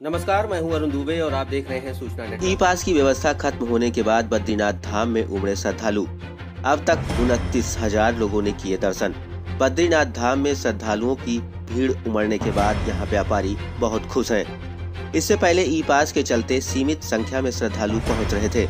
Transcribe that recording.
नमस्कार, मैं हूँ अरुण दुबे और आप देख रहे हैं सूचना ई पास की व्यवस्था खत्म होने के बाद बद्रीनाथ धाम में उमड़े श्रद्धालु। अब तक उनतीस हज़ार लोगों ने किए दर्शन। बद्रीनाथ धाम में श्रद्धालुओं की भीड़ उमड़ने के बाद यहाँ व्यापारी बहुत खुश हैं। इससे पहले ई पास के चलते सीमित संख्या में श्रद्धालु पहुँच रहे थे।